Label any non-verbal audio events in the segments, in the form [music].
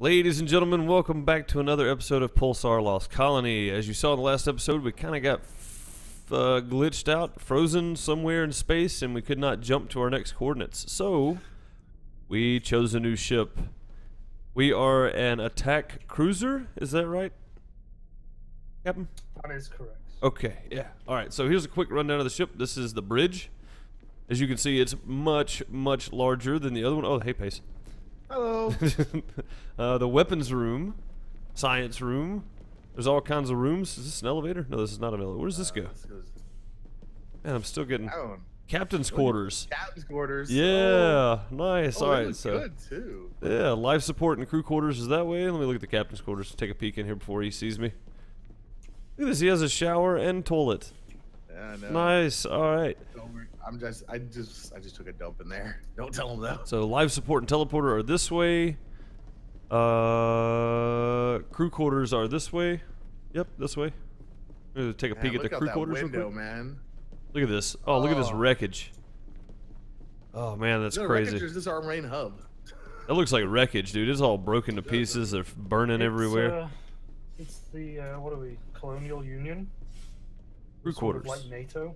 Ladies and gentlemen, welcome back to another episode of Pulsar Lost Colony. As you saw in the last episode, we kind of got f- uh, glitched out, frozen somewhere in space, and we could not jump to our next coordinates. So, we chose a new ship. We are an attack cruiser, is that right? Captain? That is correct. Okay, yeah. All right, so here's a quick rundown of the ship. This is the bridge. As you can see, it's much, much larger than the other one. Oh, hey, Pace. Hello. [laughs] uh, the weapons room, science room. There's all kinds of rooms. Is this an elevator? No, this is not an elevator. Where does this go? This goes Man, I'm still getting down. captain's quarters. Captain's quarters. Yeah, nice. Oh, all right, so good too. yeah, life support and crew quarters is that way. Let me look at the captain's quarters. Take a peek in here before he sees me. Look at this. He has a shower and toilet. Yeah, I know. Nice. All right. Don't worry. I'm just, I just, I just took a dump in there. [laughs] Don't tell them though. So life support and teleporter are this way. Uh, crew quarters are this way. Yep, this way. I'm gonna take a Man, peek at the look out crew that quarters. real window, man. Look at this. Oh, look at this Oh. wreckage. Oh man, that's Is that a crazy. wreckage is this our main hub? That looks like wreckage, dude. It's all broken to pieces. They're burning It's, everywhere. uh, it's the uh, what are we? Colonial Union. Crew Sort of quarters. like NATO.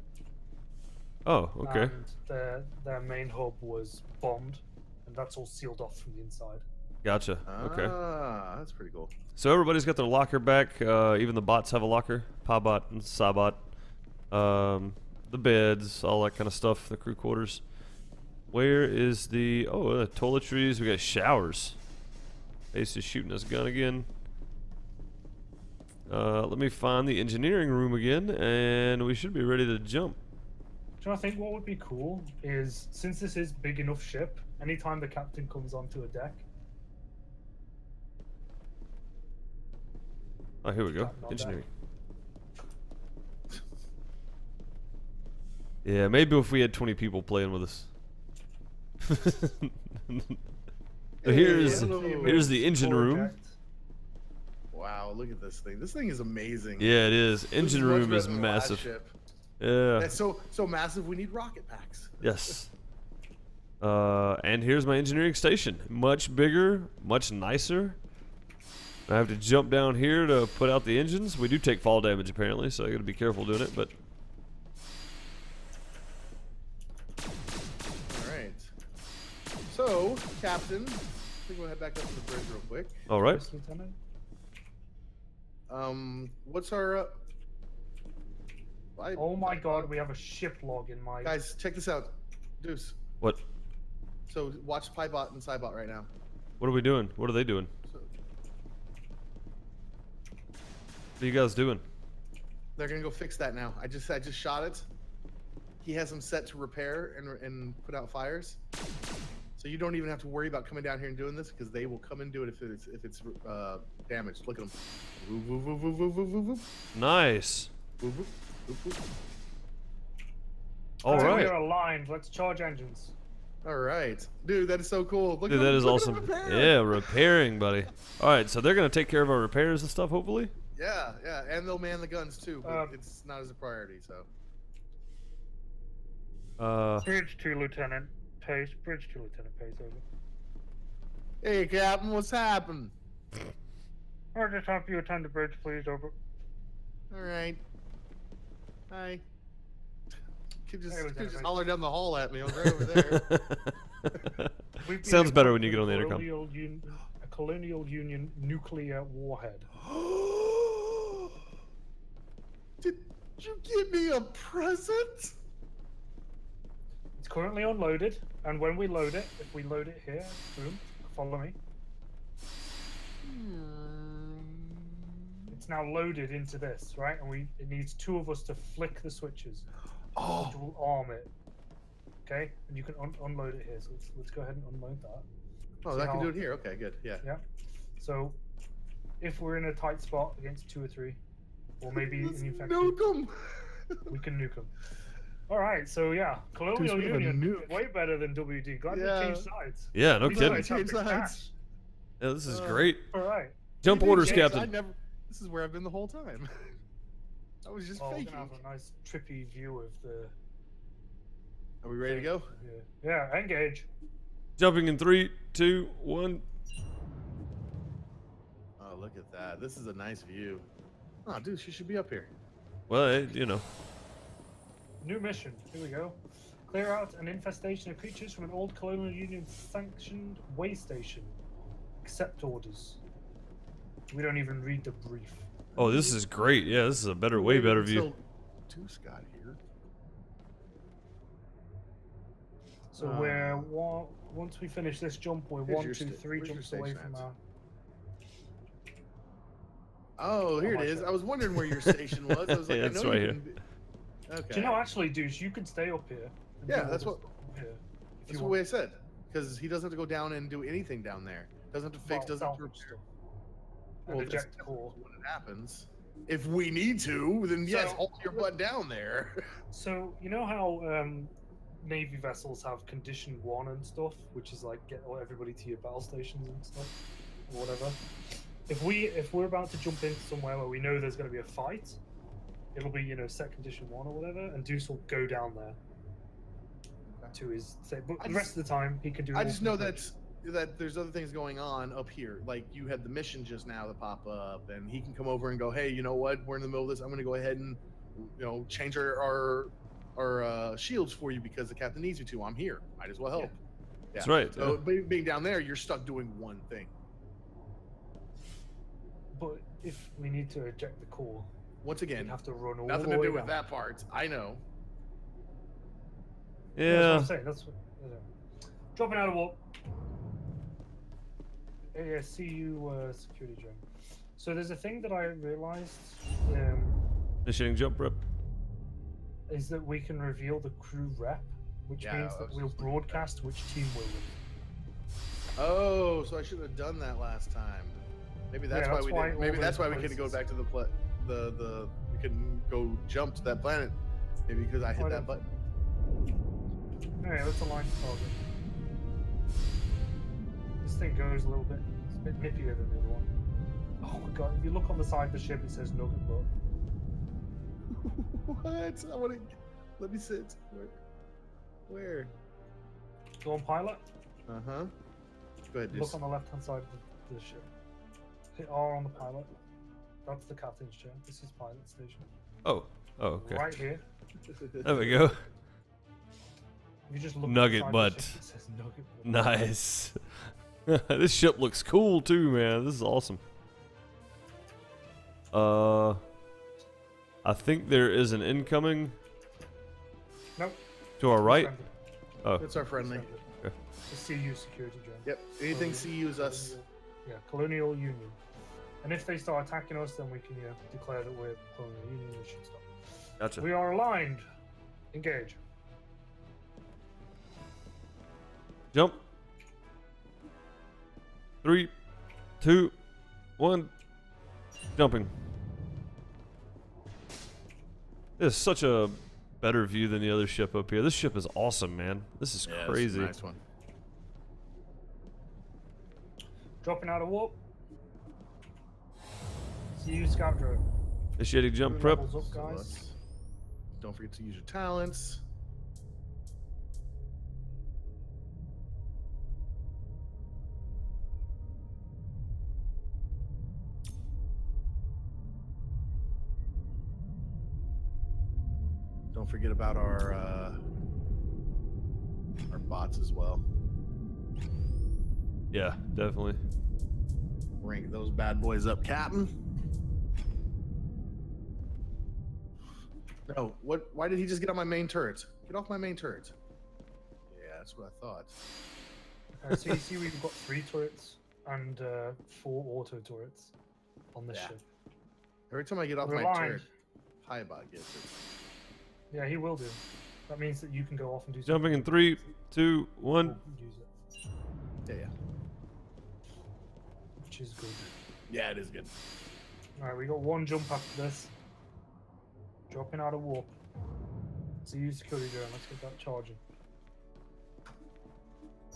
Oh, okay. And their their main hub was bombed, and that's all sealed off from the inside. Gotcha. Okay. Ah, that's pretty cool. So everybody's got their locker back. Uh, even the bots have a locker. Pabot and Sabot. Um, the beds, all that kind of stuff. The crew quarters. Where is the oh the toiletries? We got showers. Ace is shooting his gun again. Uh, let me find the engineering room again, and we should be ready to jump. Do you know, I think what would be cool is since this is big enough ship, anytime the captain comes onto a deck, Oh, here we go. Not- not that. Engineering. Yeah, maybe if we had 20 people playing with us. [laughs] so here's here's the engine room. Wow, look at this thing. This thing is amazing. Yeah, it is. Engine room is than the massive. Yeah. That's so so massive. We need rocket packs. Yes. Uh, and here's my engineering station. Much bigger, much nicer. I have to jump down here to put out the engines. We do take fall damage apparently, so I got to be careful doing it. But All right. So, Captain, I think we'll head back up to the bridge real quick. all right. Um, what's our? Uh, I- Oh my god, we have a ship log in my. Guys, check this out. Deuce. What So watch Pybot and Cybot right now. what are we doing? What are they doing? So What are you guys doing? they're gonna go fix that now. I just I just shot it. He has them set to repair and and put out fires. So you don't even have to worry about coming down here and doing this because they will come and do it if it's if it's uh, damaged. Look at them. Nice. All Alright, right. We're aligned. Let's charge engines. All right, dude, that is so cool. Look Dude, at that them- is look awesome. them repair. Yeah, repairing, buddy. All right, so they're gonna take care of our repairs and stuff, hopefully. Yeah, yeah, and they'll man the guns too, but Uh, it's not as a priority. So Uh, Bridge to Lieutenant Pace. Bridge to Lieutenant Pace. Over. hey, Captain, what's happened? I'll just have you attend the bridge, please. Over. All right. Hi. Could just, Hey, could just holler down the hall at me. I'm right over there. [laughs] Sounds better when you get on the intercom. Un- a colonial union nuclear warhead. [gasps] Did you give me a present? It's currently unloaded, and when we load it, if we load it here, boom, follow me. It's now loaded into this, right? And we it needs two of us to flick the switches, Oh, which will arm it. Okay, and you can un- unload it here. So let's, let's go ahead and unload that. oh, See I can do it here. Okay, good. Yeah. Yeah. So, if we're in a tight spot against two or three, or maybe Let's an infection, nuke 'em. we can nuke them. All right. So yeah, Colonial we Union nuke. way better than WD. Glad Yeah. we changed sides. yeah, no We kidding. guys Change sides. Yeah, this is Uh, great. All right. Jump You did orders, change- I Captain. never. This is where I've been the whole time. [laughs] I was just oh, Well, faking. gonna have a nice trippy view of the. Are we ready to go? Yeah. Yeah. Engage. Jumping in three, two, one. Oh, look at that. This is a nice view. Oh, dude, she should be up here. Well, it, you know. New mission. Here we go. Clear out an infestation of creatures from an old Colonial Union sanctioned way station. Accept orders. We don't even read the brief. Oh, this is great. Yeah, this is a better, way better view. until Deuce got here. So Uh, we're one, once we finish this jump, we're Here's one, your two, sta- three where's your jumps away station from at? our. Oh, here my it is. God. I was wondering where your station was. I [laughs] was like, Yeah, I it's know right here. be- Okay. Do you know, actually, Deuce, you can stay up here. Yeah, that's what- Here, That's you the want. I said. Because he doesn't have to go down and do anything down there. Doesn't have to fix, Well, doesn't have to salvage repair. Well, eject core. when it happens. If we need to, then yes, So- hold your butt down there. [laughs] So you know how um, navy vessels have condition one and stuff, which is like get everybody to your battle stations and stuff, or whatever. If we if we're about to jump into somewhere where we know there's going to be a fight, it'll be you know set condition one or whatever, and Deuce will go down there to his say. But I the rest of the time he can do. I just know that that there's other things going on up here. Like you had the mission just now that pop up, and he can come over and go, "Hey, you know what? We're in the middle of this. I'm going to go ahead and you know change our our, our uh, shields for you because the captain needs you to. I'm here. Might as well help." That's right, So yeah. be- being down there, you're stuck doing one thing. But if we need to eject the core, Once we'd again, have to run all nothing the to way do with down. that part. I know. That's what Yeah. I'm saying. That's what. yeah. Dropping out of what? Yeah, CU uh, security drone. So there's a thing that I realized um, Initiating jump rep. is that we can reveal the crew rep, which Yeah, means that we'll just that. broadcast which team we're with. Oh, so I should have done that last time. Maybe that's Yeah, why that's we why didn't. Maybe that's why we couldn't go back to the pla- the the we couldn't go jump to that planet. Maybe because I hit Why that button. Alright, let's align to target. This thing goes a little bit, it's a bit nippier than the other one. Oh my god, if you look on the side of the ship, it says Nugget Butt. [laughs] what? I want to. Let me sit. Where? Where? Go on pilot, Uh huh. Go ahead. look Just, on the left hand side of the, the ship. Hit R on the pilot. That's the captain's chair. This is pilot station. Oh. Oh, okay. Right here. [laughs] There we go. You just look Nugget at butt. ship, it says Nugget Butt. Nice. [laughs] this ship looks cool too, man. This is awesome. Uh, I think there is an incoming Nope. to our right. Friendly. Oh, That's our friendly. Okay. It's a CU security drone. Yep. Anything Colonial- CU's us. Colonial- Yeah, Colonial Union. And if they start attacking us, then we can you know, declare that we're Colonial Union. We should stop. gotcha. We are aligned. Engage. Jump. Three, two, one. Jumping. This is such a better view than the other ship up here. This ship is awesome, man. This is Yeah, this is a crazy. Nice one. Dropping out of warp. CU scout drone. Initiating jump Two prep. up, guys. let's- don't forget to use your talents. Don't forget about our uh, our bots as well. Yeah, definitely. Rank those bad boys up, Captain. No, what? Why did he just get on my main turret? Get off my main turret. Yeah, that's what I thought. Uh, so you see, we've got three turrets and uh, four auto turrets on this Yeah. ship. Every time I get off We're my aligned. turret, Highbot gets it. Yeah, he will do. That means that you can go off and do Jumping in three, two, one. something. Use it, Yeah, yeah. which is good. Yeah, it is good. All right, we got one jump after this. Dropping out of warp. CU security drone. Let's get that charging.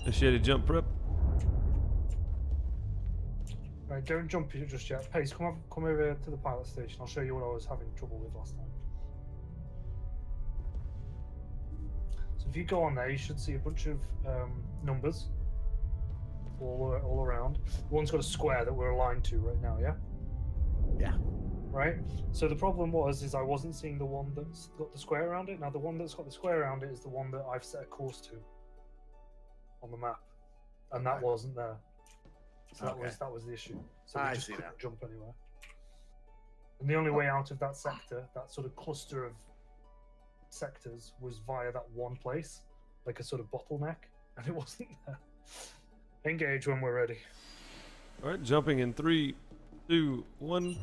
Initiating jump prep. Right, don't jump just yet. Pace, come up, come over to the pilot station. I'll show you what I was having trouble with last time. So if you go on there, you should see a bunch of um, numbers. all all around. One's got a square that we're aligned to right now. Yeah. Yeah. Right. So the problem was is I wasn't seeing the one that's got the square around it. Now the one that's got the square around it is the one that I've set a course to on the map, and that Okay. wasn't there. So that was that was the issue. So we I just see couldn't now. jump anywhere. And the only way out of that sector, that sort of cluster of sectors, was via that one place, like a sort of bottleneck, [laughs] and it wasn't there. Engage when we're ready. All right, jumping in three, two, one.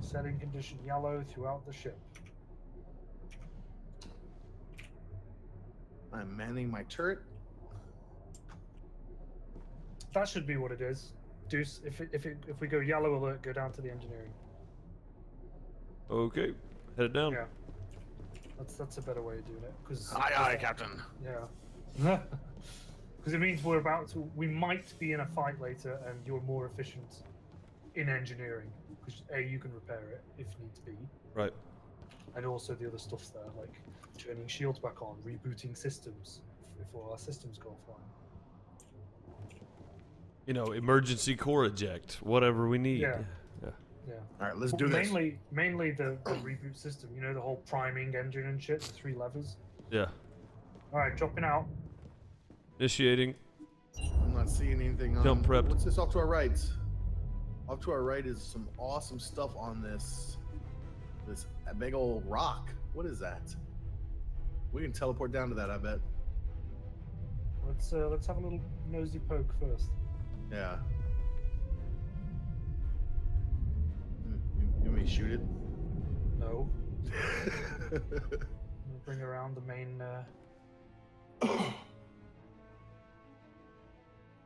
Setting condition yellow throughout the ship. I'm manning my turret. That should be what it is. Deuce, if it, if it, if we go yellow alert, go down to the engineering. Okay, headed down. Yeah, that's that's a better way of doing it. Because Aye, aye, Captain. Yeah. [laughs] Because it means we're about to. We might be in a fight later, and you're more efficient in engineering. Because a you can repair it if needs be, Right. and also the other stuff's there, like turning shields back on, rebooting systems if, if our systems go offline. You know, emergency core eject, whatever we need. Yeah. Yeah. Yeah. All right, let's But do this. mainly, mainly the, the reboot system. You know the whole priming engine and shit. The three levers. Yeah. All right, dropping out. Initiating. I'm not seeing anything on. Jump prepped. What's this off to our right? Off to our right is some awesome stuff on this. This big old rock. What is that? We can teleport down to that. I bet. Let's uh, let's have a little nosy poke first. Yeah. Me shoot it? No. [laughs] Bring around the main uh, [coughs]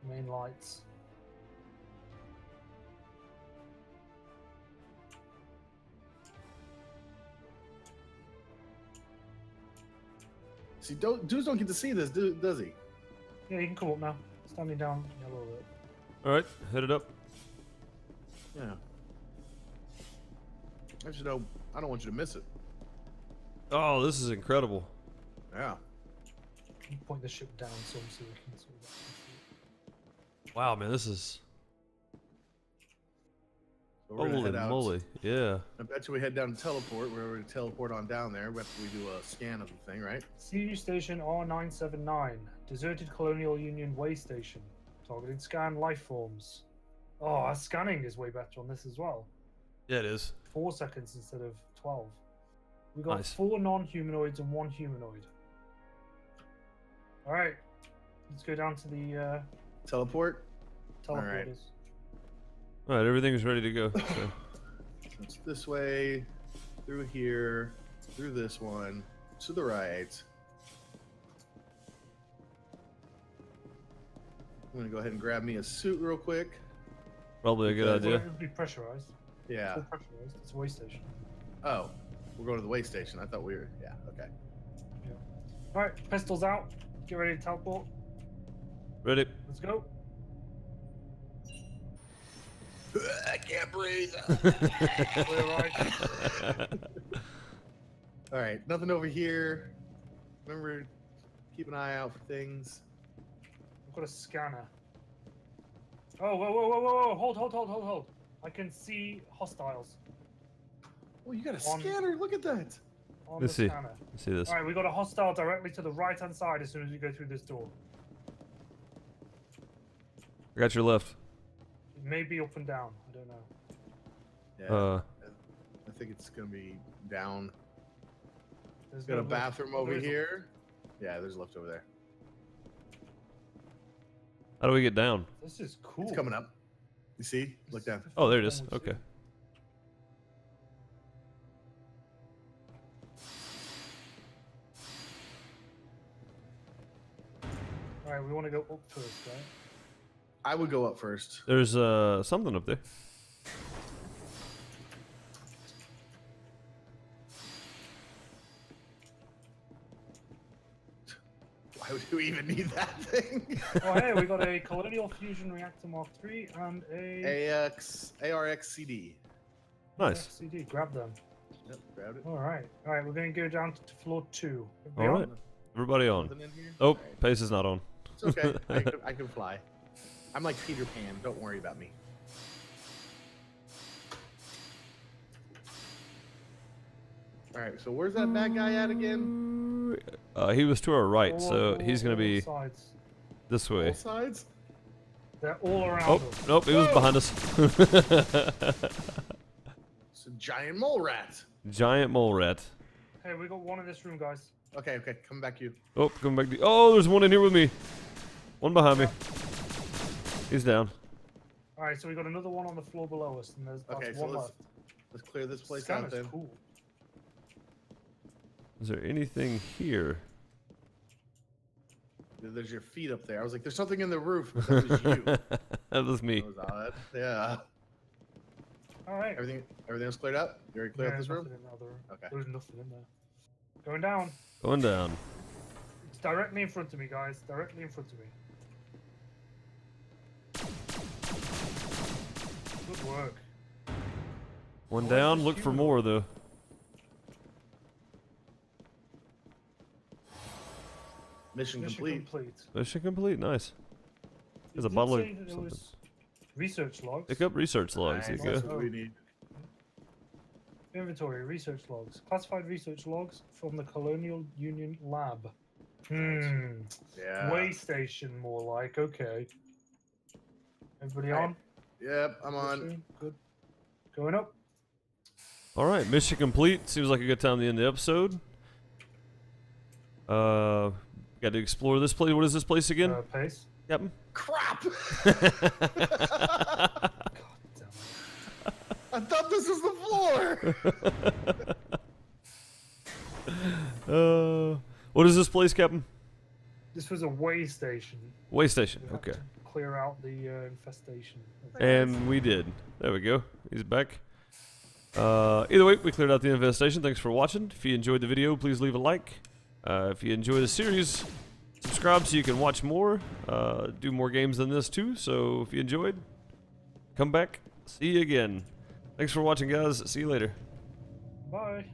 main lights. See, don't, dudes don't get to see this, do, does he? Yeah, you can come up now. Standing down yellow alert. All right, headed up. Yeah. I just know. I don't want you to miss it. Oh, this is incredible. Yeah. You point the ship down so we can see of actually- Wow, man, this is So holy head out. moly. Yeah. I bet you we head down to teleport. We're going to teleport on down there after we do a scan of the thing, right? CU station R979, deserted Colonial Union way station. Targeting scan life forms. Oh, our scanning is way better on this as well. Yeah, it is. Four seconds instead of 12. We got Nice. four non humanoids and one humanoid. Alright, let's go down to the uh, Teleport. teleporters. Alright. All right, everything's ready to go. So. [coughs] It's this way, through here, through this one, to the right. I'm gonna go ahead and grab me a suit real quick. Probably a good idea. It'll be pressurized. Yeah. Full pressurized. It's a way station. Oh, we're going to the way station. I thought we were. Yeah. Okay. Alright, pistols out. Get ready to teleport. Ready? Let's go. [laughs] I can't breathe. [laughs] All right. Nothing over here. Remember, keep an eye out for things. I've got a scanner. Oh, whoa, whoa, whoa, whoa, whoa. Hold, hold, hold, hold, hold. I can see hostiles Oh, you got a On- scanner. Look at that. on Let's the see. scanner. see this. Alright, we got a hostile directly to the right hand side as soon as we go through this door. I got your left. It may be up and down. I don't know. Yeah. Uh, I think it's gonna be down. There's Got no a bathroom over there is a- here. Yeah, there's a lift over there. how do we get down? This is cool. It's coming up. You see? Look down. Oh, there it first is. one we've Okay. Alright, we want to go up first, right? I would go up first. There's uh something up there. Why would you even need that thing? [laughs] Oh, hey, we got a Colonial Fusion Reactor Mark III and a AX ARX CD. Nice. CD. Grab them. Yep, grabbed it. Alright, alright, we're going to go down to, to floor two. All right. Everybody on. Nothing in here? Oh, Alright. pace is not on. It's okay. [laughs] I, can, I can fly. I'm like Peter Pan. Don't worry about me. All right. So where's that bad guy at again? Uh, he was to our right, All- so all- he's gonna be sides. this way. Both sides. They're all around Oh, us. nope, he was Whoa! behind us. [laughs] It's a giant mole rat. Giant mole rat. Hey, we got one in this room, guys. Okay. Okay. Come back, you. Oh, coming back. To, oh, there's one in here with me. One behind me. He's down. All right, so we got another one on the floor below us, and there's that's Okay, so one let's- left. Let's clear this place Scanner's out then. cool. Is there anything here? There's your feet up there. I was like, there's something in the roof. That was you. that [laughs] that was me. was odd. Yeah. All right. Everything. Everything else cleared up. You already cleared Yeah, up this room. in the room. Okay. There's nothing in there. Going down. Going down. It's directly in front of me, guys. Directly in front of me. Good work. One Oh, down. it's Look for more though. Mission, Mission complete. complete. Mission complete. Nice. There's It a did bottle of say that there something. Research logs. Pick up research logs. Nice, There you That's go. what we need. Inventory, research logs. Classified research logs from the Colonial Union Lab. Hmm. Yeah. Way station, more like. Okay. Everybody Right. on? Yep. I'm on. Good. Going up. All right, mission complete. Seems like a good time to end the episode. Uh, got to explore this place. What is this place again, Uh, pace. Captain? Crap! God damn it. I thought this was the floor. [laughs] uh, what is this place, Captain? This was a way station. Way station. We had Okay. to Clear out the uh, infestation. And we did. There we go. He's back. Uh, either way, we cleared out the infestation. Thanks for watching. If you enjoyed the video, please leave a like. Uh, if you enjoy the series, subscribe so you can watch more. Uh, do more games than this too. So if you enjoyed, come back. See you again. Thanks for watching, guys. See you later. Bye.